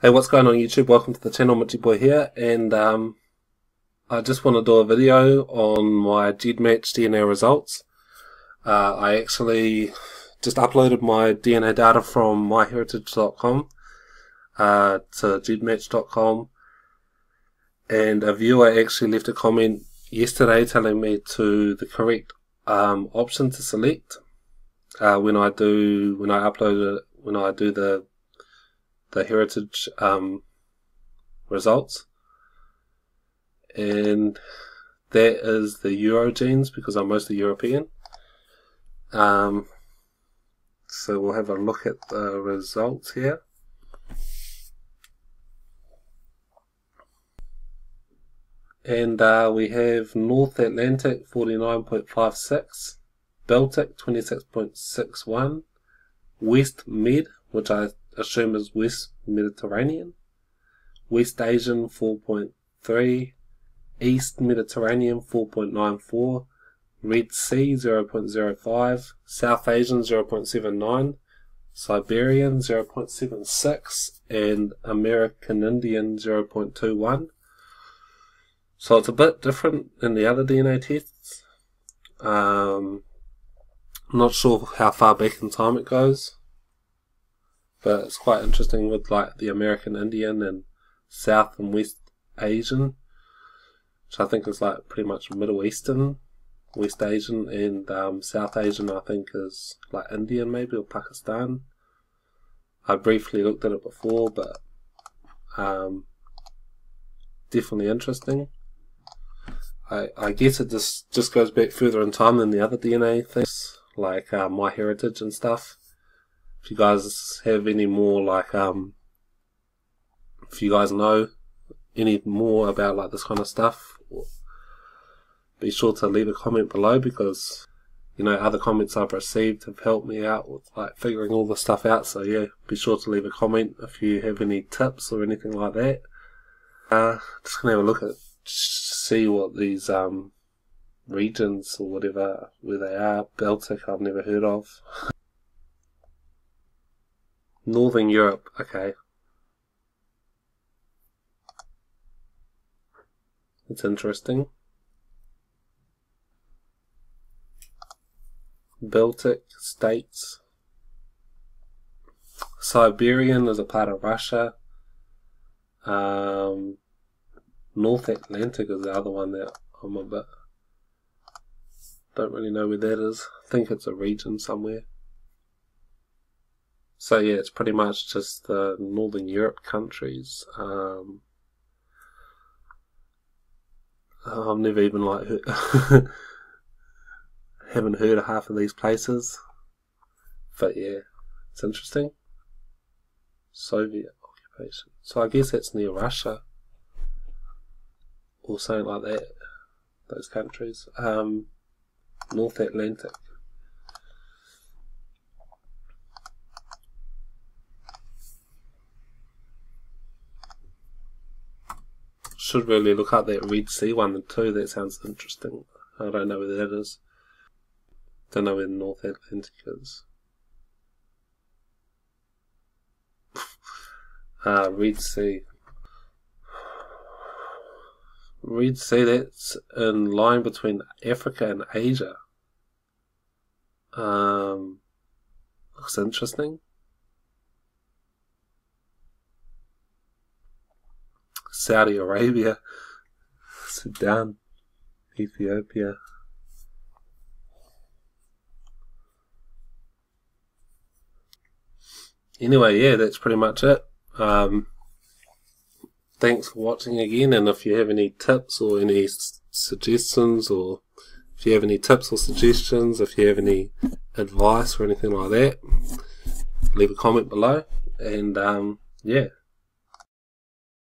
Hey, what's going on YouTube? Welcome to the channel, Mitchy Boy here, and um, I just want to do a video on my GEDmatch DNA results. Uh, I actually just uploaded my DNA data from myheritage.com uh, to GEDmatch.com, and a viewer actually left a comment yesterday telling me to the correct um, option to select uh, when I do when I upload it when I do the the heritage um, results, and that is the Eurogenes because I'm mostly European. Um, so we'll have a look at the results here. And uh, we have North Atlantic 49.56, Baltic 26.61, West Med, which I assume is West Mediterranean, West Asian 4.3, East Mediterranean 4.94, Red Sea 0.05, South Asian 0.79, Siberian 0.76, and American Indian 0.21. So it's a bit different than the other DNA tests. Um, not sure how far back in time it goes but it's quite interesting with like the American Indian and South and West Asian, which I think is like pretty much Middle Eastern, West Asian, and um, South Asian. I think is like Indian maybe or Pakistan. I briefly looked at it before, but um, definitely interesting. I, I guess it just, just goes back further in time than the other DNA things, like uh, MyHeritage and stuff if you guys have any more like um if you guys know any more about like this kind of stuff be sure to leave a comment below because you know other comments I've received have helped me out with like figuring all the stuff out. So yeah be sure to leave a comment if you have any tips or anything like that. Uh just gonna have a look at see what these um regions or whatever where they are. Baltic I've never heard of Northern Europe, okay. It's interesting. Baltic states. Siberian is a part of Russia. Um, North Atlantic is the other one that I'm a bit don't really know where that is. I think it's a region somewhere. So yeah, it's pretty much just the Northern Europe countries. Um, I've never even like haven't heard of half of these places, but yeah, it's interesting. Soviet occupation. So I guess that's near Russia or something like that. Those countries. Um, North Atlantic. Should really look up that Red Sea one and two. That sounds interesting. I don't know where that is. Don't know where the North Atlantic is. Ah, Red Sea. Red Sea, that's in line between Africa and Asia. Um, looks interesting. Saudi Arabia, Sudan, Ethiopia. Anyway, yeah, that's pretty much it. Um, thanks for watching again, and if you have any tips or any suggestions, or if you have any tips or suggestions, if you have any advice or anything like that, leave a comment below. And um, yeah,